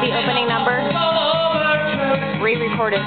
the opening number. Re-recorded.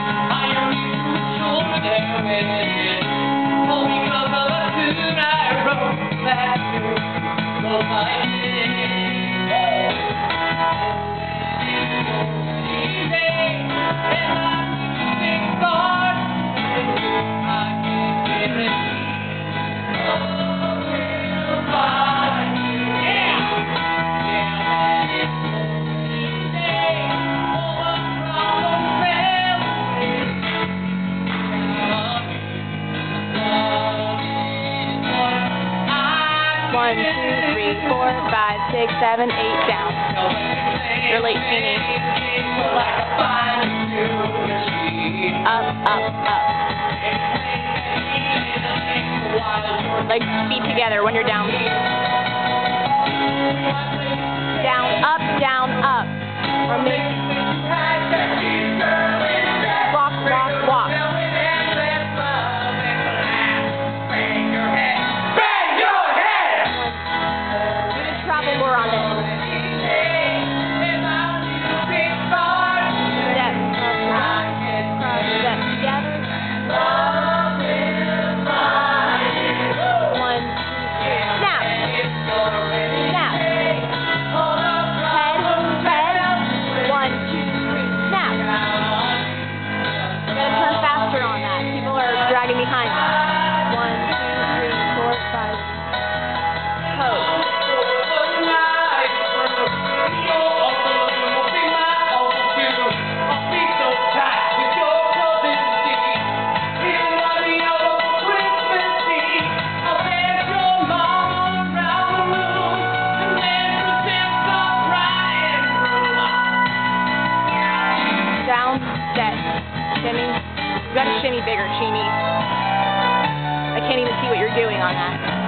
One, two, three, four, five, six, seven, eight, down. You're late, Jeannie. Up, up, up. Like feet together when you're down. any bigger, Chini. I can't even see what you're doing on that.